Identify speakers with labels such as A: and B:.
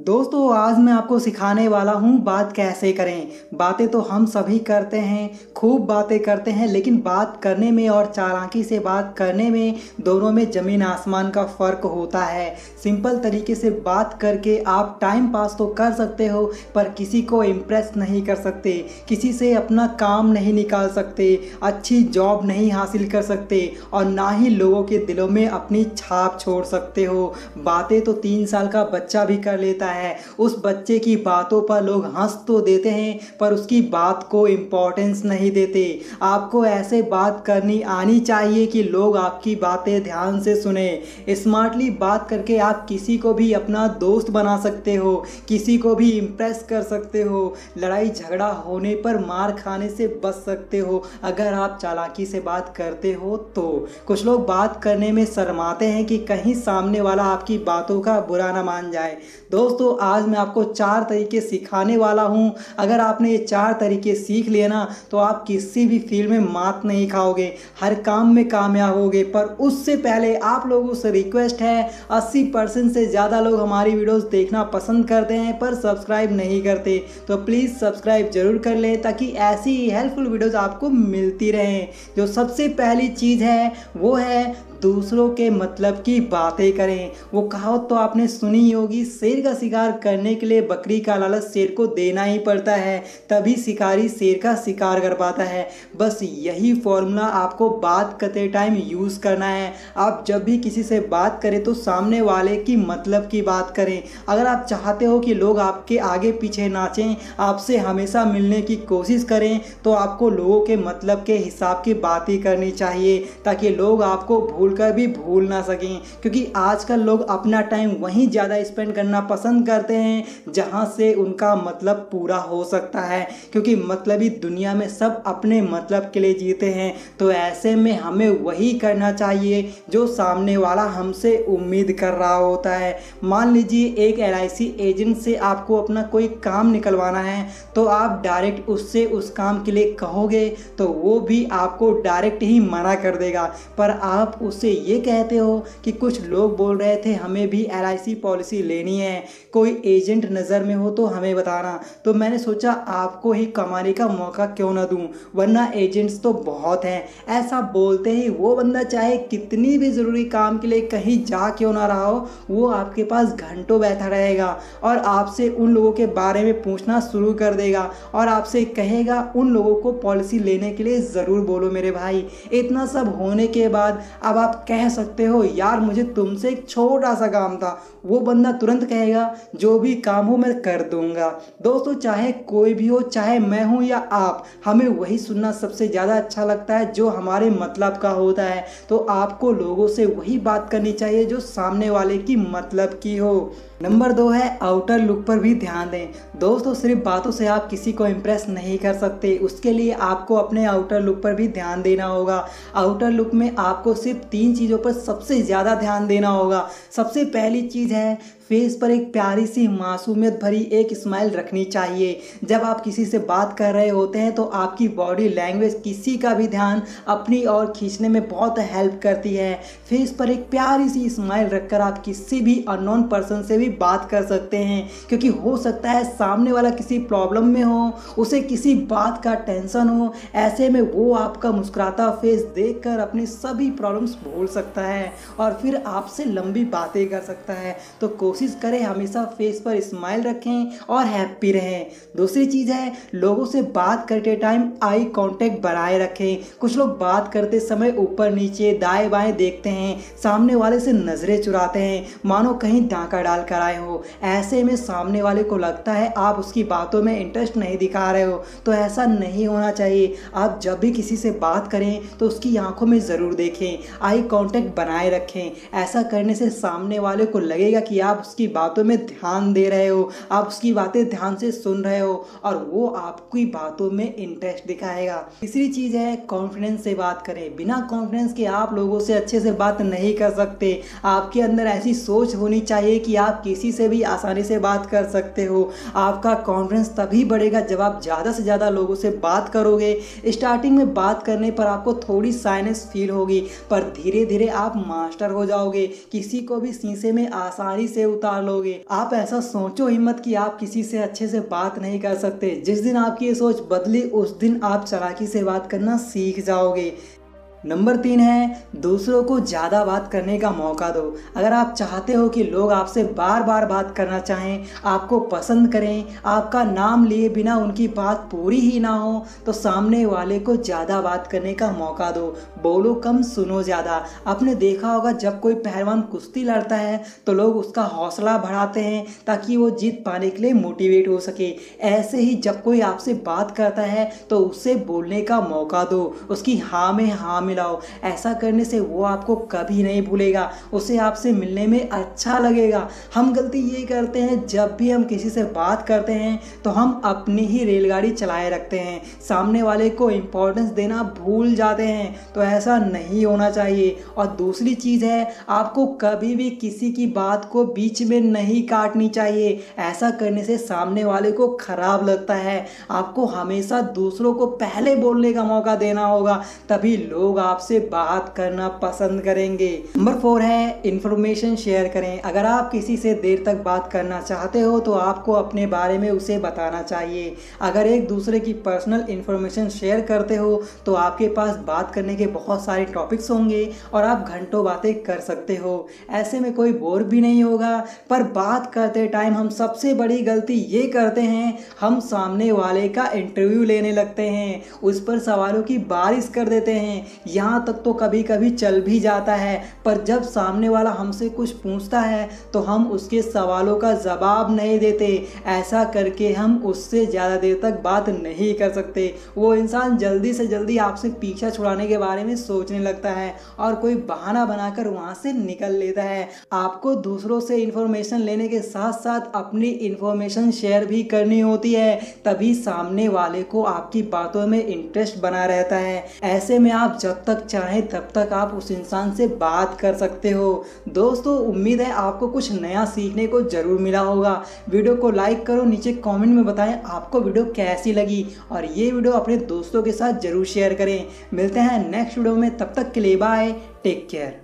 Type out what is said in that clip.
A: दोस्तों, आज मैं आपको सिखाने वाला हूँ बात कैसे करें। बातें तो हम सभी करते हैं, खूब बातें करते हैं, लेकिन बात करने में और चालाकी से बात करने में दोनों में ज़मीन आसमान का फ़र्क होता है। सिंपल तरीके से बात करके आप टाइम पास तो कर सकते हो, पर किसी को इम्प्रेस नहीं कर सकते, किसी से अपना काम नहीं निकाल सकते, अच्छी जॉब नहीं हासिल कर सकते, और ना ही लोगों के दिलों में अपनी छाप छोड़ सकते हो। बातें तो तीन साल का बच्चा भी कर लेता है उस बच्चे की बातों पर लोग हंस तो देते हैं, पर उसकी बात को इम्पोर्टेंस नहीं देते। आपको ऐसे बात करनी आनी चाहिए कि लोग आपकी बातें ध्यान से सुने। स्मार्टली बात करके आप किसी को भी अपना दोस्त बना सकते हो, किसी को भी इम्प्रेस कर सकते हो। लड़ाई झगड़ा होने पर मार खाने से बच सकते हो। अगर आप चालाकी से बात करते हो तो। कुछ लोग बात करने में शर्माते हैं कि कहीं सामने वाला आपकी बातों का बुरा ना मान जाए। दोस्तों आज मैं आपको चार तरीके सिखाने वाला हूँ। अगर आपने ये चार तरीके सीख लिए ना तो आप किसी भी फ़ील्ड में मात नहीं खाओगे। हर काम में कामयाब होगे। पर उससे पहले आप लोगों से रिक्वेस्ट है 80 परसेंट से ज़्यादा लोग हमारी वीडियोस देखना पसंद करते हैं, पर सब्सक्राइब नहीं करते। तो प्लीज़ सब्सक्राइब ज़रूर कर लें, ताकि ऐसी हेल्पफुल वीडियोज़ आपको मिलती रहें। जो सबसे पहली चीज़ है, वो है दूसरों के मतलब की बातें करें। वो कहावत तो आपने सुनी होगी, शेर का शिकार करने के लिए बकरी का लालच शेर को देना ही पड़ता है, तभी शिकारी शेर का शिकार कर पाता है। बस यही फॉर्मूला आपको बात करते टाइम यूज़ करना है। आप जब भी किसी से बात करें तो सामने वाले की मतलब की बात करें। अगर आप चाहते हो कि लोग आपके आगे पीछे नाचें, आपसे हमेशा मिलने की कोशिश करें तो आपको लोगों के मतलब के हिसाब की बात ही करनी चाहिए, ताकि लोग आपको भूल भूल भी भूल ना सकें। क्योंकि आजकल लोग अपना टाइम वहीं ज़्यादा स्पेंड करना पसंद करते हैं, जहाँ से उनका मतलब पूरा हो सकता है। क्योंकि मतलबी दुनिया में सब अपने मतलब के लिए जीते हैं। तो ऐसे में हमें वही करना चाहिए, जो सामने वाला हमसे उम्मीद कर रहा होता है। मान लीजिए एक एलआईसी एजेंट से आपको अपना कोई काम निकलवाना है तो आप डायरेक्ट उससे उस काम के लिए कहोगे तो वो भी आपको डायरेक्ट ही मना कर देगा। पर आप उस उससे ये कहते हो कि कुछ लोग बोल रहे थे, हमें भी एलआईसी पॉलिसी लेनी है। कोई एजेंट नज़र में हो तो हमें बताना। तो मैंने सोचा, आपको ही कमाने का मौका क्यों ना दूँ? वरना एजेंट्स तो बहुत हैं। ऐसा बोलते ही वो बंदा चाहे कितनी भी ज़रूरी काम के लिए कहीं जा क्यों ना रहा हो, वो आपके पास घंटों बैठा रहेगा और आपसे उन लोगों के बारे में पूछना शुरू कर देगा और आपसे कहेगा, उन लोगों को पॉलिसी लेने के लिए ज़रूर बोलो मेरे भाई। इतना सब होने के बाद, अब आप आप कह सकते हो, यार, मुझे तुमसे एक छोटा सा काम था। वो बंदा तुरंत कहेगा, जो भी काम हो मैं कर दूँगा। दोस्तों, चाहे कोई भी हो, चाहे मैं हूँ या आप, हमें वही सुनना सबसे ज़्यादा अच्छा लगता है, जो हमारे मतलब का होता है। तो आपको लोगों से वही बात करनी चाहिए, जो सामने वाले की मतलब की हो। नंबर दो है आउटर लुक पर भी ध्यान दें। दोस्तों, सिर्फ़ बातों से आप किसी को इम्प्रेस नहीं कर सकते। उसके लिए आपको अपने आउटर लुक पर भी ध्यान देना होगा। आउटर लुक में आपको सिर्फ़ तीन चीज़ों पर सबसे ज़्यादा ध्यान देना होगा। सबसे पहली चीज़ है फेस पर एक प्यारी सी मासूमियत भरी एक स्माइल रखनी चाहिए। जब आप किसी से बात कर रहे होते हैं तो आपकी बॉडी लैंग्वेज किसी का भी ध्यान अपनी ओर खींचने में बहुत हेल्प करती है। फेस पर एक प्यारी सी स्माइल रखकर आप किसी भी अननोन पर्सन से भी बात कर सकते हैं, क्योंकि हो सकता है सामने वाला किसी प्रॉब्लम में हो, उसे किसी बात का टेंशन हो, ऐसे में वो आपका मुस्कुराता फेस देख अपनी सभी प्रॉब्लम्स भूल सकता है और फिर आपसे लंबी बातें कर सकता है। तो कोशिश कोशिश करें, हमेशा फेस पर स्माइल रखें और हैप्पी रहें। दूसरी चीज़ है, लोगों से बात करते टाइम आई कांटेक्ट बनाए रखें। कुछ लोग बात करते समय ऊपर नीचे दाएँ बाएँ देखते हैं, सामने वाले से नज़रें चुराते हैं। मानो कहीं डाका डाल कर आए हो। ऐसे में सामने वाले को लगता है आप उसकी बातों में इंटरेस्ट नहीं दिखा रहे हो। तो ऐसा नहीं होना चाहिए। आप जब भी किसी से बात करें तो उसकी आँखों में ज़रूर देखें। आई कांटेक्ट बनाए रखें। ऐसा करने से सामने वाले को लगेगा कि आप उसकी बातों में ध्यान दे रहे हो, आप उसकी बातें ध्यान से सुन रहे हो और वो आपकी बातों में इंटरेस्ट दिखाएगा। तीसरी चीज़ है कॉन्फिडेंस से बात करें। बिना कॉन्फिडेंस के आप लोगों से अच्छे से बात नहीं कर सकते। आपके अंदर ऐसी सोच होनी चाहिए कि आप किसी से भी आसानी से बात कर सकते हो। आपका कॉन्फिडेंस तभी बढ़ेगा जब आप ज़्यादा से ज़्यादा लोगों से बात करोगे। स्टार्टिंग में बात करने पर आपको थोड़ी साइनेस फील होगी, पर धीरे धीरे आप मास्टर हो जाओगे। किसी को भी शीशे में आसानी से उतार लोगे। आप ऐसा सोचो हिम्मत कि आप किसी से अच्छे से बात नहीं कर सकते। जिस दिन आपकी ये सोच बदली, उस दिन आप चराकी से बात करना सीख जाओगे। नंबर तीन है, दूसरों को ज़्यादा बात करने का मौका दो। अगर आप चाहते हो कि लोग आपसे बार बार बात करना चाहें, आपको पसंद करें, आपका नाम लिए बिना उनकी बात पूरी ही ना हो तो सामने वाले को ज़्यादा बात करने का मौका दो। बोलो कम, सुनो ज़्यादा। आपने देखा होगा, जब कोई पहलवान कुश्ती लड़ता है तो लोग उसका हौसला बढ़ाते हैं, ताकि वो जीत पाने के लिए मोटिवेट हो सके। ऐसे ही जब कोई आपसे बात करता है तो उससे बोलने का मौका दो। उसकी हाँ में हाँ मिलाओ। ऐसा करने से वो आपको कभी नहीं भूलेगा। उसे आपसे मिलने में अच्छा लगेगा। हम गलती ये करते हैं, जब भी हम किसी से बात करते हैं तो हम अपनी ही रेलगाड़ी चलाए रखते हैं। सामने वाले को इम्पोर्टेंस देना भूल जाते हैं तो ऐसा नहीं होना चाहिए। और दूसरी चीज़ है, आपको कभी भी किसी की बात को बीच में नहीं काटनी चाहिए। ऐसा करने से सामने वाले को खराब लगता है। आपको हमेशा दूसरों को पहले बोलने का मौका देना होगा, तभी लोग आपसे बात करना पसंद करेंगे। नंबर फोर है इंफॉर्मेशन शेयर करें। अगर आप किसी से देर तक बात करना चाहते हो तो आपको अपने बारे में उसे बताना चाहिए। अगर एक दूसरे की पर्सनल इंफॉर्मेशन शेयर करते हो तो आपके पास बात करने के बहुत सारे टॉपिक्स होंगे और आप घंटों बातें कर सकते हो। ऐसे में कोई बोर भी नहीं होगा। पर बात करते टाइम हम सबसे बड़ी गलती ये करते हैं, हम सामने वाले का इंटरव्यू लेने लगते हैं। उस पर सवालों की बारिश कर देते हैं। यहाँ तक तो कभी कभी चल भी जाता है, पर जब सामने वाला हमसे कुछ पूछता है तो हम उसके सवालों का जवाब नहीं देते। ऐसा करके हम उससे ज़्यादा देर तक बात नहीं कर सकते। वो इंसान जल्दी से जल्दी आपसे पीछा छुड़ाने के बारे में सोचने लगता है और कोई बहाना बनाकर वहाँ से निकल लेता है। आपको दूसरों से इन्फॉर्मेशन लेने के साथ साथ अपनी इन्फॉर्मेशन शेयर भी करनी होती है, तभी सामने वाले को आपकी बातों में इंटरेस्ट बना रहता है। ऐसे में आप तक चाहे, तब तक आप उस इंसान से बात कर सकते हो। दोस्तों, उम्मीद है आपको कुछ नया सीखने को ज़रूर मिला होगा। वीडियो को लाइक करो, नीचे कमेंट में बताएँ आपको वीडियो कैसी लगी और ये वीडियो अपने दोस्तों के साथ ज़रूर शेयर करें। मिलते हैं नेक्स्ट वीडियो में, तब तक के लिए बाय, टेक केयर।